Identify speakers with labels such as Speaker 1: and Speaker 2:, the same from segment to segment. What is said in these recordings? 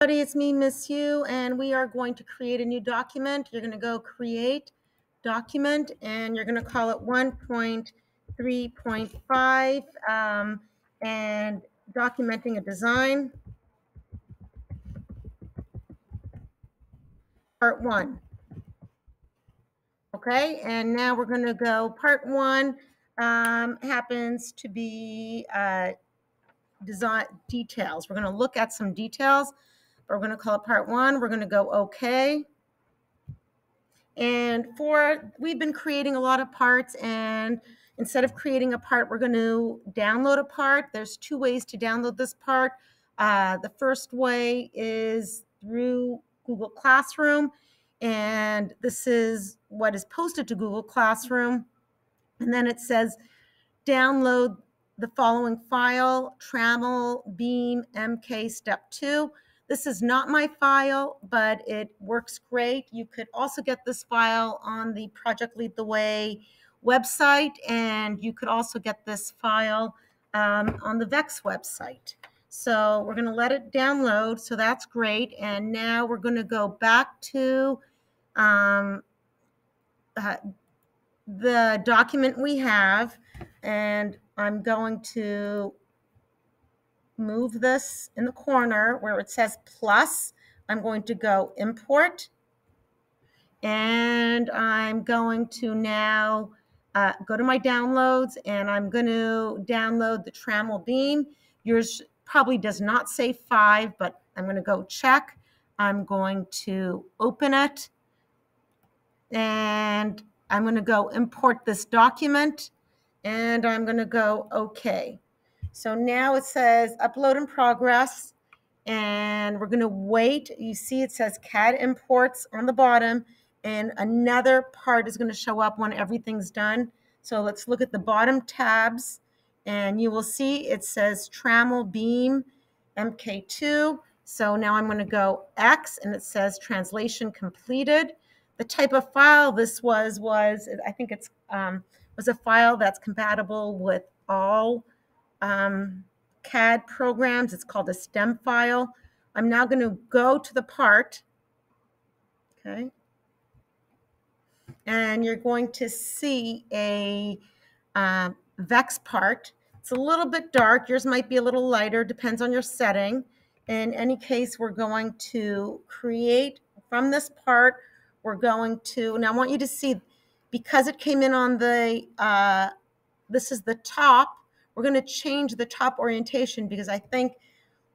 Speaker 1: everybody, it's me, Miss You, and we are going to create a new document. You're going to go create document, and you're going to call it 1.3.5 um, and documenting a design. Part one. Okay, and now we're going to go. Part one um, happens to be uh, design details. We're going to look at some details. We're going to call it part one. We're going to go okay. And for, we've been creating a lot of parts and instead of creating a part, we're going to download a part. There's two ways to download this part. Uh, the first way is through Google Classroom. And this is what is posted to Google Classroom. And then it says download the following file, Trammel Beam MK Step 2. This is not my file, but it works great. You could also get this file on the Project Lead the Way website, and you could also get this file um, on the VEX website. So we're going to let it download. So that's great. And now we're going to go back to um, uh, the document we have, and I'm going to move this in the corner where it says plus. I'm going to go import. And I'm going to now uh, go to my downloads and I'm going to download the Trammel Beam. Yours probably does not say five, but I'm going to go check. I'm going to open it and I'm going to go import this document and I'm going to go OK. So now it says upload in progress and we're going to wait. You see it says CAD imports on the bottom and another part is going to show up when everything's done. So let's look at the bottom tabs and you will see it says Trammel Beam MK2. So now I'm going to go X and it says translation completed. The type of file this was was I think it's um, was a file that's compatible with all um, CAD programs. It's called a STEP file. I'm now going to go to the part. Okay. And you're going to see a uh, VEX part. It's a little bit dark. Yours might be a little lighter, depends on your setting. In any case, we're going to create from this part, we're going to, now I want you to see, because it came in on the, uh, this is the top, we're going to change the top orientation because I think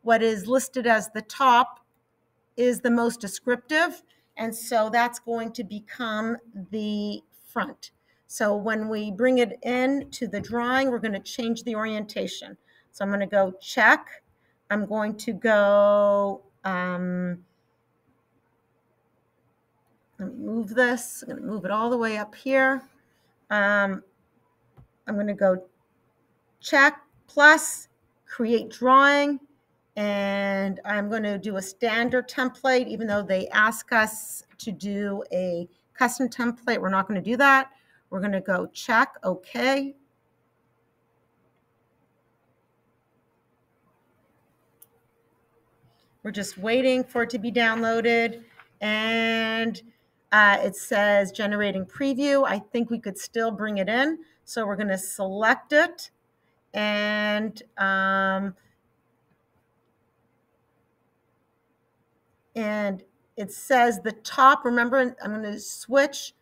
Speaker 1: what is listed as the top is the most descriptive. And so that's going to become the front. So when we bring it in to the drawing, we're going to change the orientation. So I'm going to go check. I'm going to go um, move this. I'm going to move it all the way up here. Um, I'm going to go check plus create drawing. And I'm going to do a standard template, even though they ask us to do a custom template. We're not going to do that. We're going to go check, okay. We're just waiting for it to be downloaded. And uh, it says generating preview. I think we could still bring it in. So we're going to select it and um, and it says the top. Remember, I'm going to switch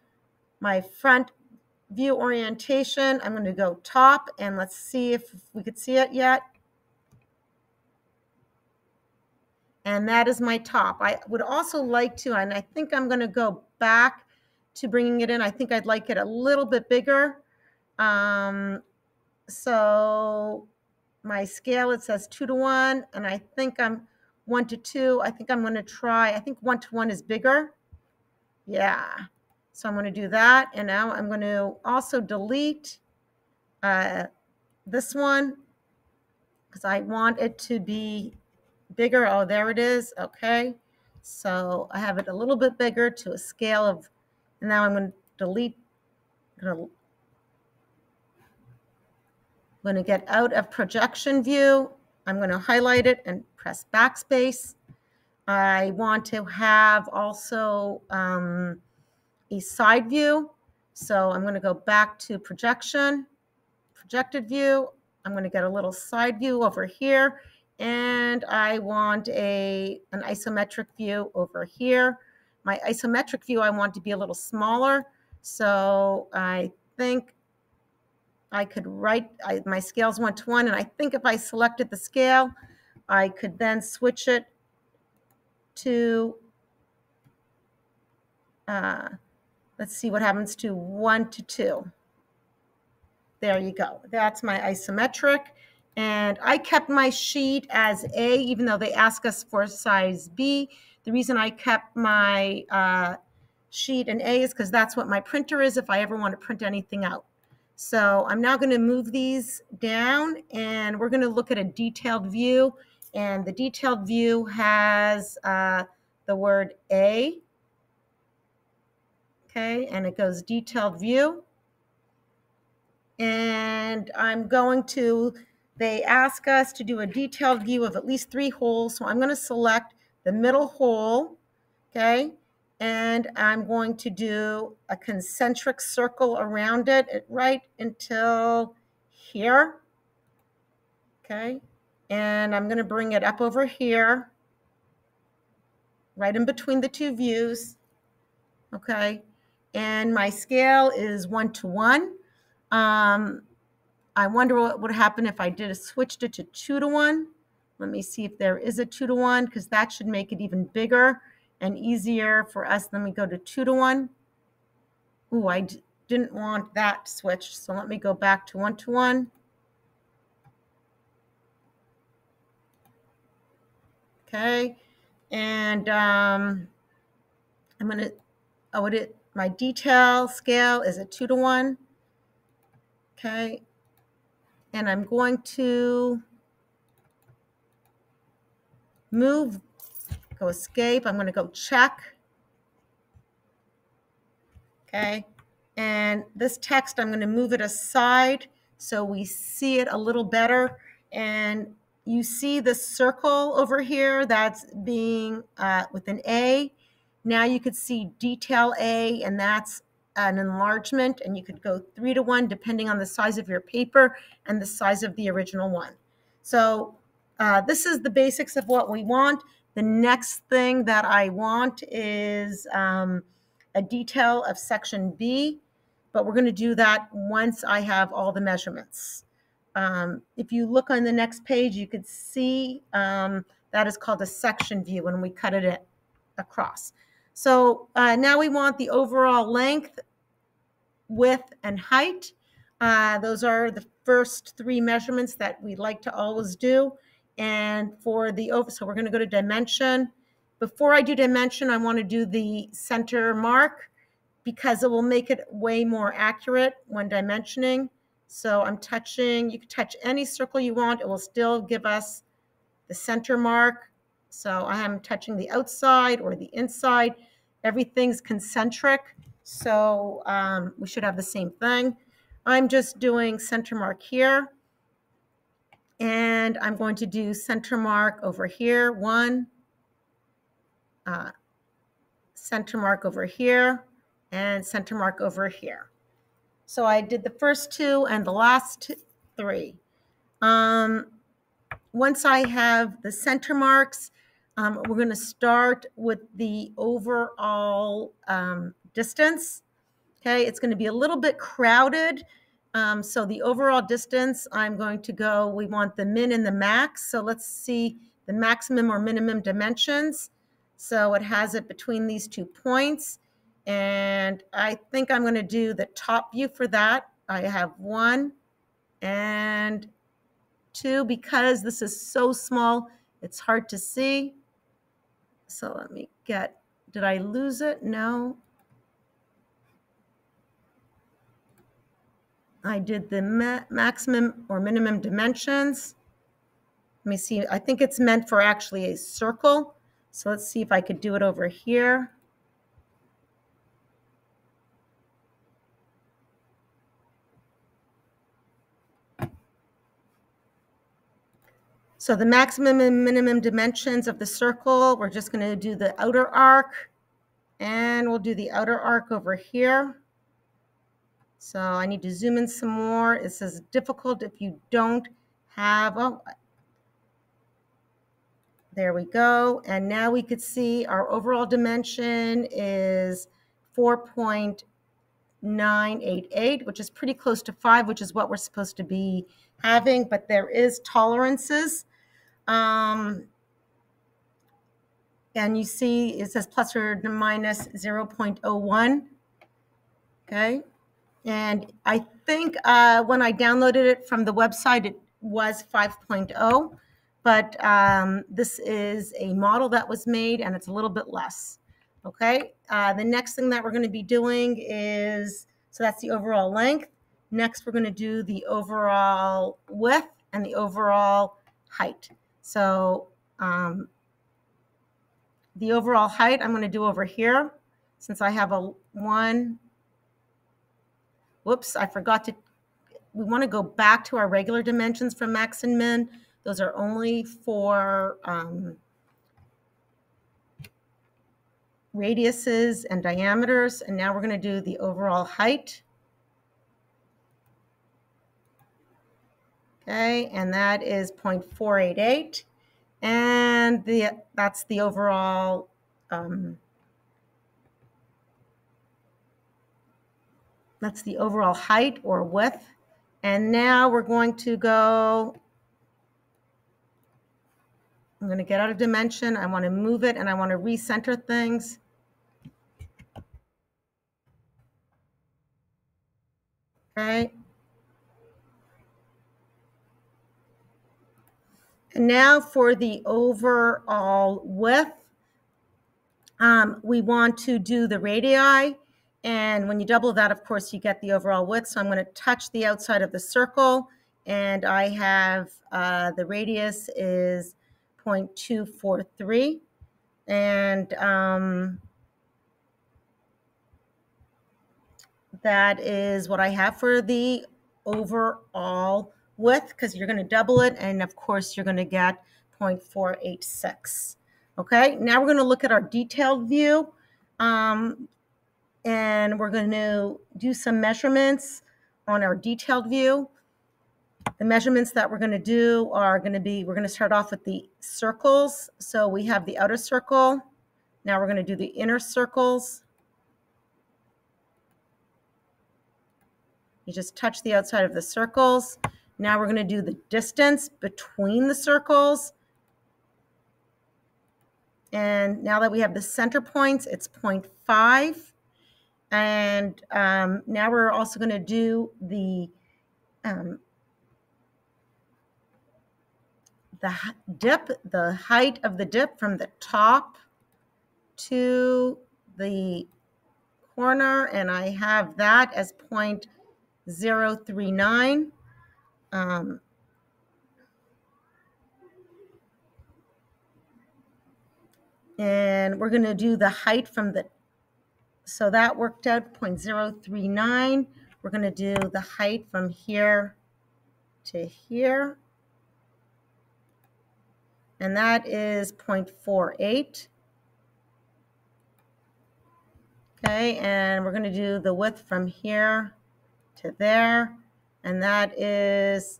Speaker 1: my front view orientation. I'm going to go top and let's see if we could see it yet. And that is my top. I would also like to, and I think I'm going to go back to bringing it in. I think I'd like it a little bit bigger. Um, so my scale, it says two to one, and I think I'm one to two. I think I'm going to try, I think one to one is bigger. Yeah. So I'm going to do that. And now I'm going to also delete uh, this one because I want it to be bigger. Oh, there it is. Okay. So I have it a little bit bigger to a scale of, and now I'm going to delete, I'm going to I'm going to get out of projection view. I'm going to highlight it and press backspace. I want to have also um, a side view. So I'm going to go back to projection, projected view. I'm going to get a little side view over here. And I want a an isometric view over here. My isometric view, I want to be a little smaller. So I think I could write, I, my scale's one to one, and I think if I selected the scale, I could then switch it to, uh, let's see what happens to one to two. There you go. That's my isometric. And I kept my sheet as A, even though they ask us for size B. The reason I kept my uh, sheet in A is because that's what my printer is if I ever want to print anything out. So I'm now going to move these down and we're going to look at a detailed view. And the detailed view has uh, the word A. Okay, and it goes detailed view. And I'm going to, they ask us to do a detailed view of at least three holes. So I'm going to select the middle hole. Okay, and I'm going to do a concentric circle around it right until here. Okay, and I'm going to bring it up over here, right in between the two views. Okay, and my scale is one to one. Um, I wonder what would happen if I did a switched it to two to one. Let me see if there is a two to one because that should make it even bigger and easier for us. Then we go to two to one. Ooh, I didn't want that switched. So let me go back to one to one. Okay. And um, I'm going to, oh, it, my detail scale is a two to one. Okay. And I'm going to move go escape. I'm going to go check. Okay. And this text, I'm going to move it aside so we see it a little better. And you see the circle over here that's being uh, with an A. Now you could see detail A, and that's an enlargement, and you could go three to one depending on the size of your paper and the size of the original one. So uh, this is the basics of what we want. The next thing that I want is um, a detail of section B, but we're going to do that once I have all the measurements. Um, if you look on the next page, you could see um, that is called a section view when we cut it across. So uh, now we want the overall length, width, and height. Uh, those are the first three measurements that we like to always do. And for the over, so we're going to go to dimension. Before I do dimension, I want to do the center mark because it will make it way more accurate when dimensioning. So I'm touching, you can touch any circle you want. It will still give us the center mark. So I am touching the outside or the inside. Everything's concentric. So um, we should have the same thing. I'm just doing center mark here. And I'm going to do center mark over here, one, uh, center mark over here, and center mark over here. So I did the first two and the last three. Um, once I have the center marks, um, we're going to start with the overall um, distance. Okay, it's going to be a little bit crowded um, so the overall distance, I'm going to go, we want the min and the max. So let's see the maximum or minimum dimensions. So it has it between these two points. And I think I'm going to do the top view for that. I have one and two because this is so small, it's hard to see. So let me get, did I lose it? No. I did the ma maximum or minimum dimensions. Let me see, I think it's meant for actually a circle. So let's see if I could do it over here. So the maximum and minimum dimensions of the circle, we're just going to do the outer arc and we'll do the outer arc over here. So I need to zoom in some more. It says difficult if you don't have, oh, there we go. And now we could see our overall dimension is 4.988, which is pretty close to five, which is what we're supposed to be having, but there is tolerances. Um, and you see it says plus or minus 0.01. Okay. And I think uh, when I downloaded it from the website, it was 5.0, but um, this is a model that was made and it's a little bit less. Okay. Uh, the next thing that we're going to be doing is so that's the overall length. Next, we're going to do the overall width and the overall height. So um, the overall height I'm going to do over here since I have a one. Whoops, I forgot to, we want to go back to our regular dimensions from max and min. Those are only for um, radiuses and diameters. And now we're going to do the overall height. Okay, and that is 0.488. And the that's the overall um, that's the overall height or width. And now we're going to go, I'm going to get out of dimension. I want to move it and I want to recenter things. Okay. And now for the overall width, um, we want to do the radii. And when you double that, of course, you get the overall width. So I'm going to touch the outside of the circle. And I have uh, the radius is 0.243. And um, that is what I have for the overall width because you're going to double it. And of course, you're going to get 0.486. Okay, now we're going to look at our detailed view. Um, and we're going to do some measurements on our detailed view. The measurements that we're going to do are going to be, we're going to start off with the circles. So we have the outer circle. Now we're going to do the inner circles. You just touch the outside of the circles. Now we're going to do the distance between the circles. And now that we have the center points, it's 0.5. And um, now we're also going to do the um, the dip, the height of the dip from the top to the corner, and I have that as 0.039. Um, and we're going to do the height from the, so that worked out 0.039. We're going to do the height from here to here. And that is 0.48. Okay, and we're going to do the width from here to there and that is,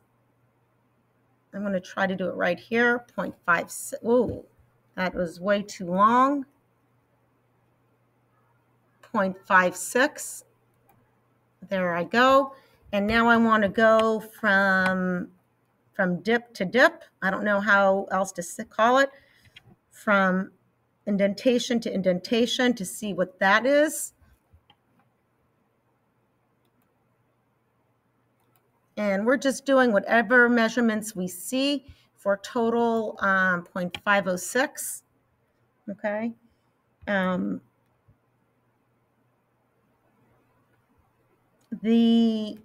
Speaker 1: I'm going to try to do it right here, 0.56. Oh, that was way too long. 0.56. There I go. And now I want to go from from dip to dip. I don't know how else to call it. From indentation to indentation to see what that is. And we're just doing whatever measurements we see for total um, 0.506. Okay. Um, the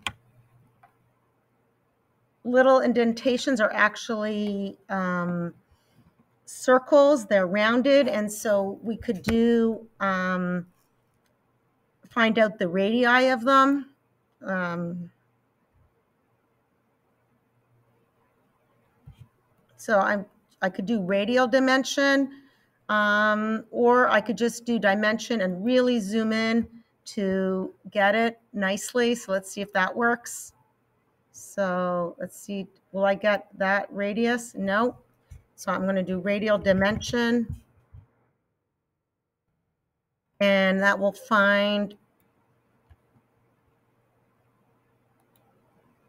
Speaker 1: little indentations are actually um, circles. They're rounded. And so we could do, um, find out the radii of them. Um, So I'm, I could do radial dimension, um, or I could just do dimension and really zoom in to get it nicely. So let's see if that works. So let's see, will I get that radius? No. So I'm going to do radial dimension. And that will find,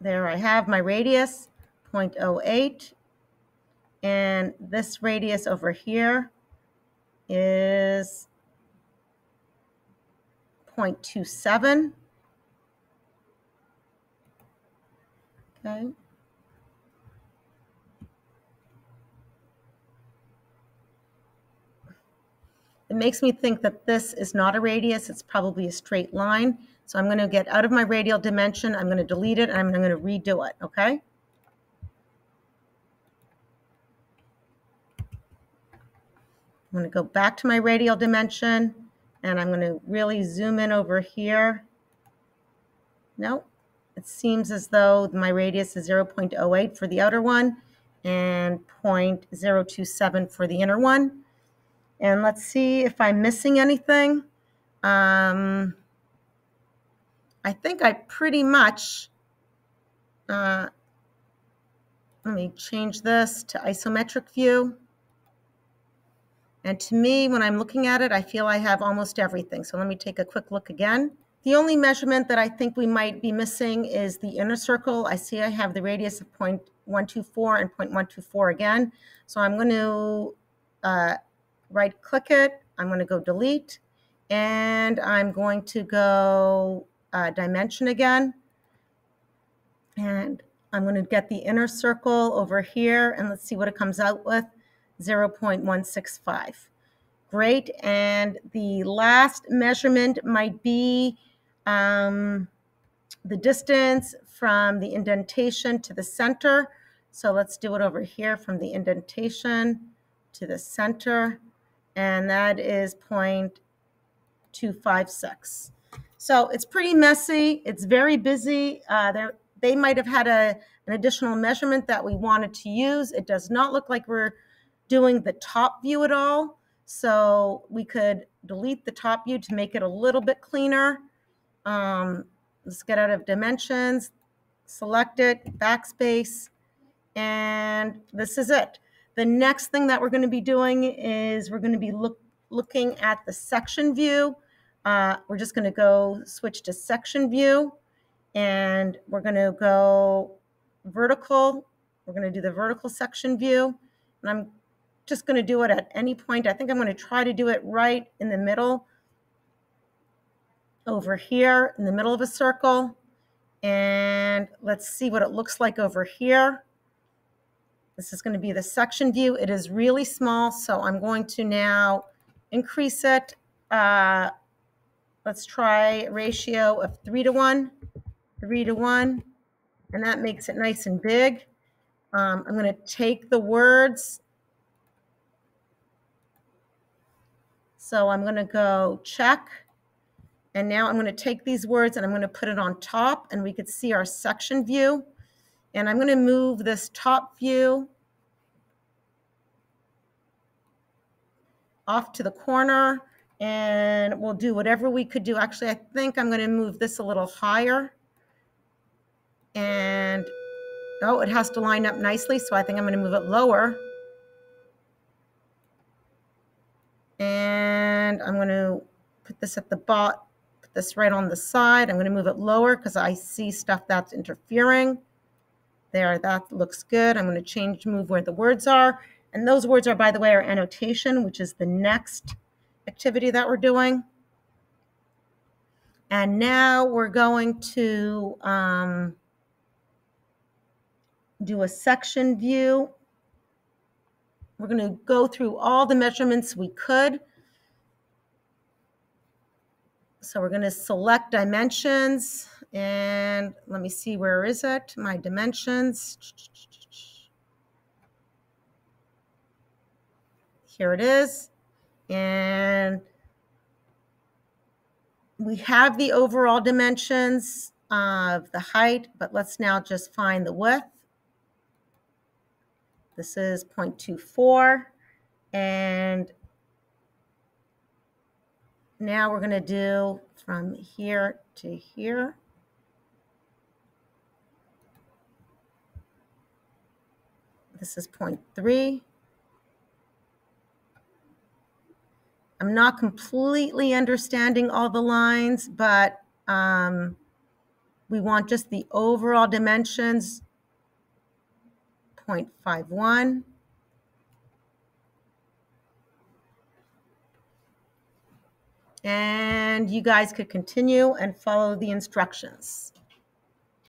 Speaker 1: there I have my radius, 0.08. And this radius over here is 0.27. Okay. It makes me think that this is not a radius, it's probably a straight line. So I'm going to get out of my radial dimension, I'm going to delete it, and I'm going to redo it, okay? I'm going to go back to my radial dimension, and I'm going to really zoom in over here. Nope. It seems as though my radius is 0.08 for the outer one and 0.027 for the inner one. And let's see if I'm missing anything. Um, I think I pretty much, uh, let me change this to isometric view. And to me, when I'm looking at it, I feel I have almost everything. So let me take a quick look again. The only measurement that I think we might be missing is the inner circle. I see I have the radius of 0.124 and 0.124 again. So I'm going to uh, right click it. I'm going to go delete and I'm going to go uh, dimension again. And I'm going to get the inner circle over here and let's see what it comes out with 0.165. Great. And the last measurement might be um, the distance from the indentation to the center. So let's do it over here from the indentation to the center. And that is 0.256. So it's pretty messy. It's very busy. Uh, they might have had a, an additional measurement that we wanted to use. It does not look like we're doing the top view at all. So we could delete the top view to make it a little bit cleaner. Um, let's get out of dimensions, select it, backspace, and this is it. The next thing that we're going to be doing is we're going to be look, looking at the section view. Uh, we're just going to go switch to section view and we're going to go vertical. We're going to do the vertical section view. And I'm just going to do it at any point. I think I'm going to try to do it right in the middle over here in the middle of a circle. And let's see what it looks like over here. This is going to be the section view. It is really small, so I'm going to now increase it. Uh, let's try ratio of 3 to 1, 3 to 1, and that makes it nice and big. Um, I'm going to take the words. So I'm going to go check. And now I'm going to take these words and I'm going to put it on top and we could see our section view. And I'm going to move this top view off to the corner and we'll do whatever we could do. Actually, I think I'm going to move this a little higher. And, oh, it has to line up nicely, so I think I'm going to move it lower. And I'm going to put this at the bot, put this right on the side. I'm going to move it lower because I see stuff that's interfering. There, that looks good. I'm going to change, move where the words are. And those words are, by the way, our annotation, which is the next activity that we're doing. And now we're going to um, do a section view. We're going to go through all the measurements we could so we're going to select dimensions and let me see, where is it? My dimensions. Here it is. And we have the overall dimensions of the height, but let's now just find the width. This is 0.24. And now we're going to do from here to here. This is three. I'm not completely understanding all the lines, but um, we want just the overall dimensions, 0.51. And you guys could continue and follow the instructions.